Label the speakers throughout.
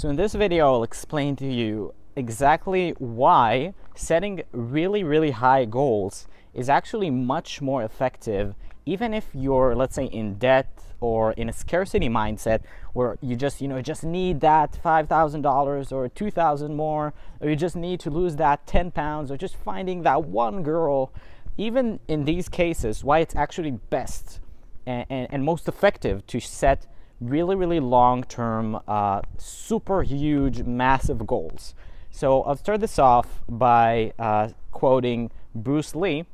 Speaker 1: So in this video, I'll explain to you exactly why setting really, really high goals is actually much more effective even if you're, let's say, in debt or in a scarcity mindset where you just, you know, just need that $5,000 or 2,000 more, or you just need to lose that 10 pounds or just finding that one girl, even in these cases, why it's actually best and, and, and most effective to set really, really long-term, uh, super huge, massive goals. So I'll start this off by uh, quoting Bruce Lee,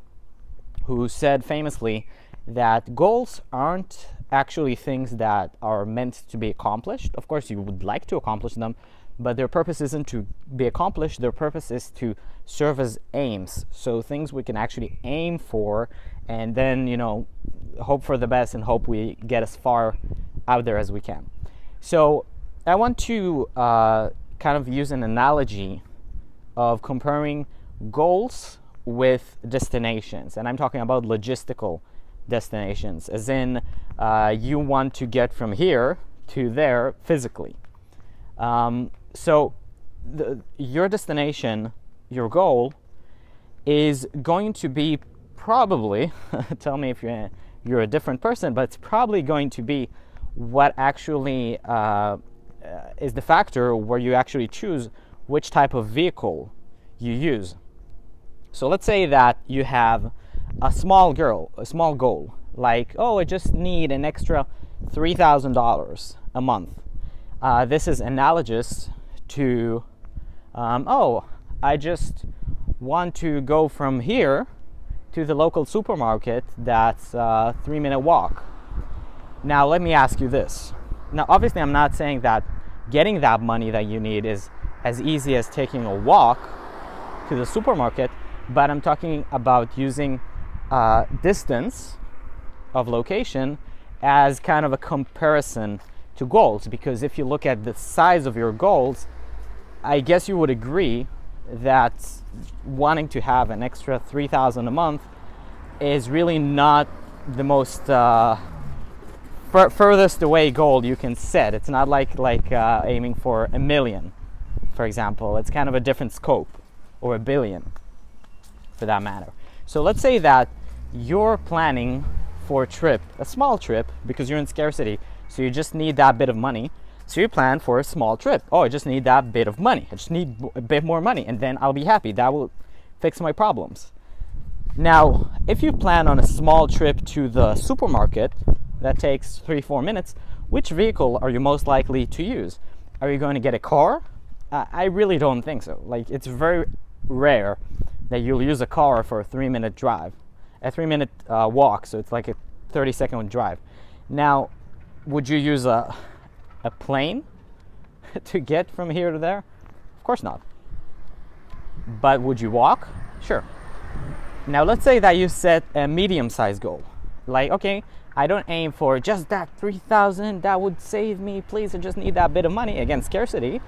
Speaker 1: who said famously that goals aren't actually things that are meant to be accomplished. Of course, you would like to accomplish them, but their purpose isn't to be accomplished. Their purpose is to serve as aims. So things we can actually aim for and then, you know, hope for the best and hope we get as far out there as we can. So I want to uh, kind of use an analogy of comparing goals with destinations. And I'm talking about logistical destinations, as in uh, you want to get from here to there physically. Um, so the, your destination, your goal, is going to be probably, tell me if you're, you're a different person, but it's probably going to be what actually uh, is the factor where you actually choose which type of vehicle you use. So let's say that you have a small girl, a small goal, like, oh, I just need an extra $3,000 a month. Uh, this is analogous to, um, oh, I just want to go from here to the local supermarket that's a three minute walk. Now, let me ask you this. Now, obviously, I'm not saying that getting that money that you need is as easy as taking a walk to the supermarket, but I'm talking about using uh, distance of location as kind of a comparison to goals because if you look at the size of your goals i guess you would agree that wanting to have an extra 3000 a month is really not the most uh, fur- furthest away goal you can set it's not like like uh, aiming for a million for example it's kind of a different scope or a billion for that matter so let's say that you're planning for a trip, a small trip, because you're in scarcity, so you just need that bit of money. So you plan for a small trip. Oh, I just need that bit of money. I just need a bit more money, and then I'll be happy. That will fix my problems. Now, if you plan on a small trip to the supermarket that takes three, four minutes, which vehicle are you most likely to use? Are you going to get a car? Uh, I really don't think so. Like, it's very rare that you'll use a car for a three minute drive a three minute uh, walk, so it's like a 30 second drive. Now, would you use a, a plane to get from here to there? Of course not. But would you walk? Sure. Now, let's say that you set a medium sized goal. Like, okay, I don't aim for just that 3000 that would save me, please, I just need that bit of money. Again, scarcity.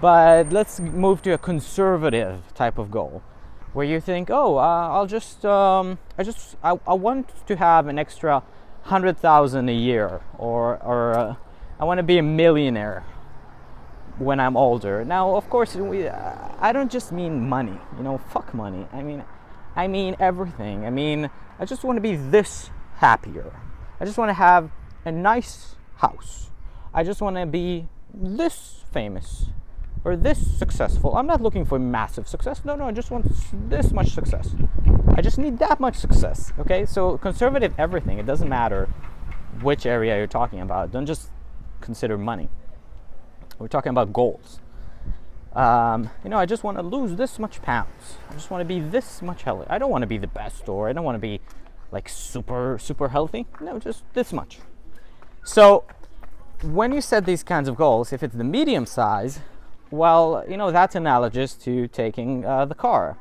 Speaker 1: But let's move to a conservative type of goal where you think, oh, uh, I'll just, um, I just, I, I want to have an extra hundred thousand a year, or, or uh, I want to be a millionaire when I'm older. Now, of course, we, uh, I don't just mean money. You know, fuck money. I mean, I mean everything. I mean, I just want to be this happier. I just want to have a nice house. I just want to be this famous or this successful. I'm not looking for massive success. No, no, I just want this much success. I just need that much success. Okay, so conservative everything. It doesn't matter which area you're talking about. Don't just consider money. We're talking about goals. Um, you know, I just want to lose this much pounds. I just want to be this much healthy. I don't want to be the best or I don't want to be like super, super healthy. No, just this much. So when you set these kinds of goals, if it's the medium size, well, you know, that's analogous to taking uh, the car.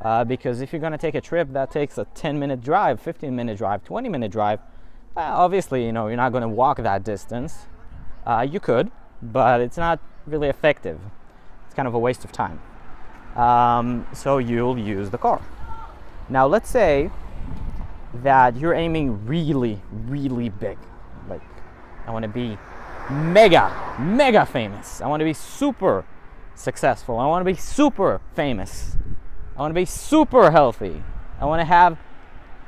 Speaker 1: Uh, because if you're going to take a trip that takes a 10 minute drive, 15 minute drive, 20 minute drive, uh, obviously, you know, you're not going to walk that distance. Uh, you could, but it's not really effective. It's kind of a waste of time. Um, so you'll use the car. Now, let's say that you're aiming really, really big. Like, I want to be mega, mega famous. I want to be super successful. I want to be super famous. I want to be super healthy. I want to have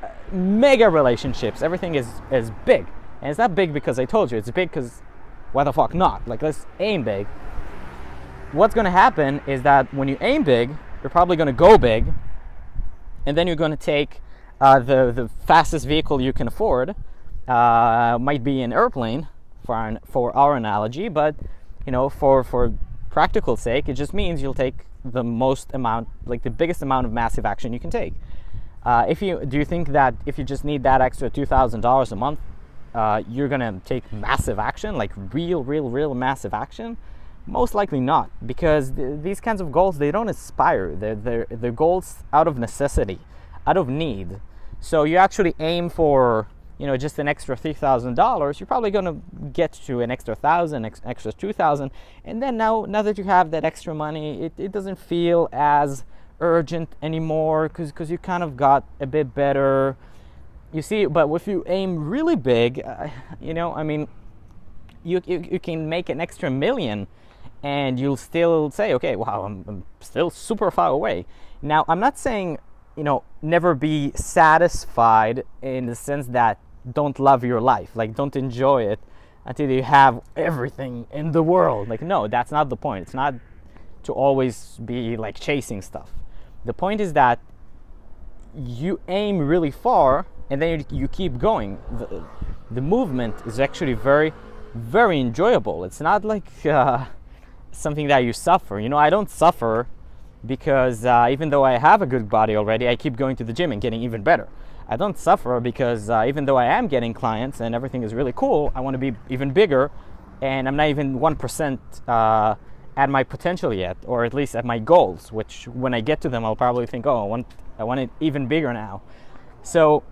Speaker 1: uh, mega relationships. Everything is, is big. And it's not big because I told you, it's big because why the fuck not? Like, let's aim big. What's going to happen is that when you aim big, you're probably going to go big, and then you're going to take uh, the, the fastest vehicle you can afford. Uh, might be an airplane for, an, for our analogy, but you know, for, for practical sake, it just means you'll take the most amount, like the biggest amount of massive action you can take. Uh, if you do you think that if you just need that extra two thousand dollars a month, uh, you're gonna take massive action, like real, real, real massive action? Most likely not, because th- these kinds of goals they don't aspire. They're, they're they're goals out of necessity, out of need. So you actually aim for you know just an extra three thousand dollars. You're probably gonna get to an extra thousand, ex- extra two thousand, and then now now that you have that extra money, it, it doesn't feel as urgent anymore because because you kind of got a bit better you see but if you aim really big uh, you know i mean you, you, you can make an extra million and you'll still say okay wow I'm, I'm still super far away now i'm not saying you know never be satisfied in the sense that don't love your life like don't enjoy it until you have everything in the world like no that's not the point it's not to always be like chasing stuff the point is that you aim really far and then you, keep going. The, the, movement is actually very, very enjoyable. It's not like uh, something that you suffer. You know, I don't suffer because uh, even though I have a good body already, I keep going to the gym and getting even better. I don't suffer because uh, even though I am getting clients and everything is really cool, I want to be even bigger and I'm not even 1% uh, at my potential yet, or at least at my goals, which when I get to them, I'll probably think, oh, I want, I want it even bigger now. So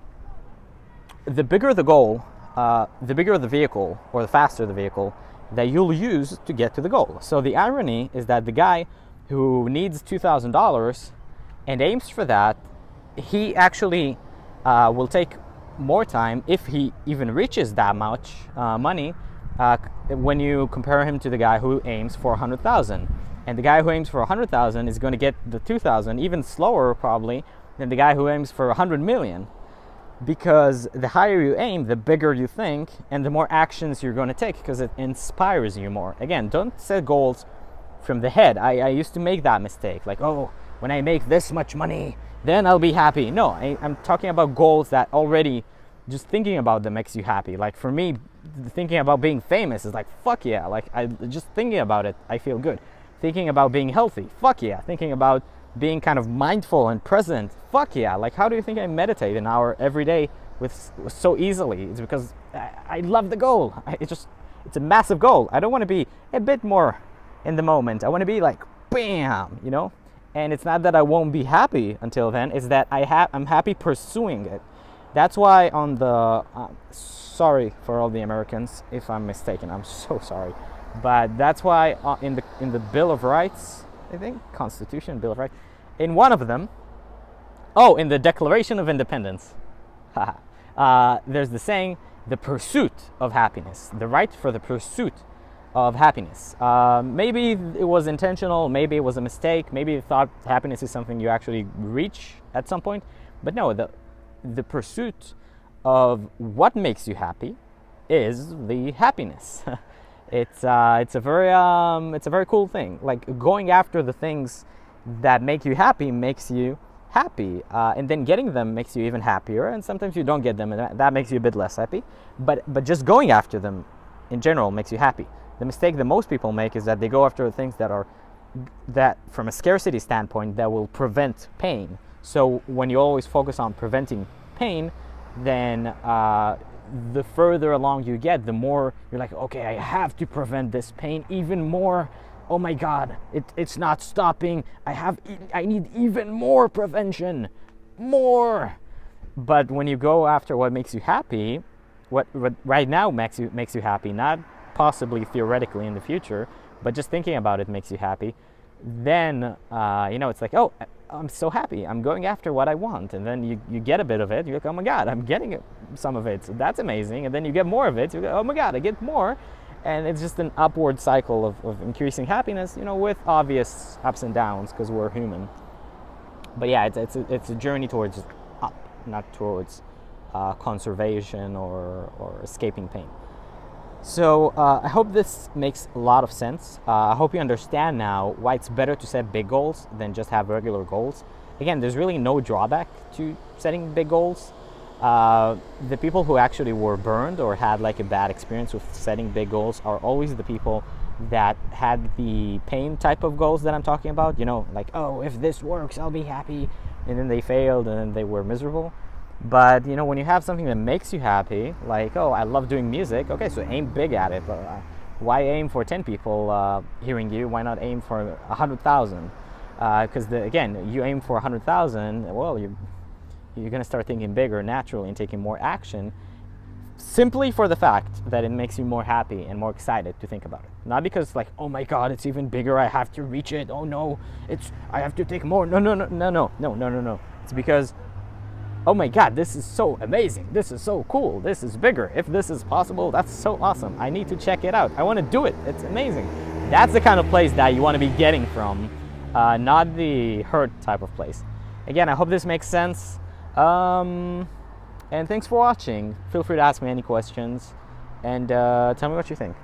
Speaker 1: the bigger the goal, uh, the bigger the vehicle, or the faster the vehicle that you'll use to get to the goal. So the irony is that the guy who needs $2,000 and aims for that, he actually uh, will take more time if he even reaches that much uh, money uh, when you compare him to the guy who aims for 100,000. And the guy who aims for 100,000 is going to get the 2,000 even slower probably than the guy who aims for 100 million. Because the higher you aim, the bigger you think, and the more actions you're going to take because it inspires you more. Again, don't set goals from the head. I, I used to make that mistake. Like, oh, when I make this much money, then I'll be happy. No, I, I'm talking about goals that already just thinking about them makes you happy. Like for me, thinking about being famous is like fuck yeah. Like I just thinking about it, I feel good. Thinking about being healthy, fuck yeah. Thinking about being kind of mindful and present, fuck yeah. Like how do you think I meditate an hour every day with so easily? It's because I, I love the goal. I, it's just it's a massive goal. I don't want to be a bit more in the moment. I want to be like bam, you know. And it's not that I won't be happy until then. It's that I have I'm happy pursuing it. That's why on the uh, sorry for all the Americans if I'm mistaken. I'm so sorry, but that's why uh, in the in the Bill of Rights, I think Constitution, Bill of Rights, in one of them, oh, in the Declaration of Independence, uh, there's the saying, the pursuit of happiness, the right for the pursuit of happiness. Uh, maybe it was intentional, maybe it was a mistake, maybe you thought happiness is something you actually reach at some point, but no, the the pursuit of what makes you happy is the happiness. it's uh, it's a very um, it's a very cool thing. Like going after the things that make you happy makes you happy, uh, and then getting them makes you even happier. And sometimes you don't get them, and that, makes you a bit less happy. But but just going after them in general makes you happy. The mistake that most people make is that they go after things that are that from a scarcity standpoint that will prevent pain so when you always focus on preventing pain, then uh, the further along you get, the more you're like, okay, I have to prevent this pain even more. Oh my God, it, it's not stopping. I have, I need even more prevention, more. But when you go after what makes you happy, what, what right now makes you makes you happy, not possibly theoretically in the future, but just thinking about it makes you happy. Then uh, you know it's like, oh, I'm so happy. I'm going after what I want. And then you, you get a bit of it. You're like, oh my God, I'm getting some of it. So that's amazing. And then you get more of it. You go, oh my God, I get more. and it's just an upward cycle of, of increasing happiness, you know, with obvious ups and downs because we're human. But yeah, it's, it's, a, it's a journey towards up, not towards uh, conservation or, or escaping pain. So uh, I hope this makes a lot of sense. Uh, I hope you understand now why it's better to set big goals than just have regular goals. Again, there's really no drawback to setting big goals. Uh, the people who actually were burned or had like a bad experience with setting big goals are always the people that had the pain type of goals that I'm talking about. You know, like, oh, if this works, I'll be happy. And then they failed and then they were miserable. But, you know, when you have something that makes you happy, like, oh, I love doing music, okay, so aim big at it. But uh, why aim for 10 people uh, hearing you? Why not aim for 100,000? Because, uh, again, you aim for 100,000, well, you you're going to start thinking bigger naturally and taking more action simply for the fact that it makes you more happy and more excited to think about it not because like oh my god it's even bigger i have to reach it oh no it's i have to take more no no no no no no no no no it's because oh my god this is so amazing. This is so cool. This is bigger. If this is possible that's so awesome. I need to check it out. I want to do it. It's amazing. That's the kind of place that you want to be getting from uh, not the hurt type of place. Again i hope this makes sense. Um, and thanks for watching. Feel free to ask me any questions. And uh, tell me what you think.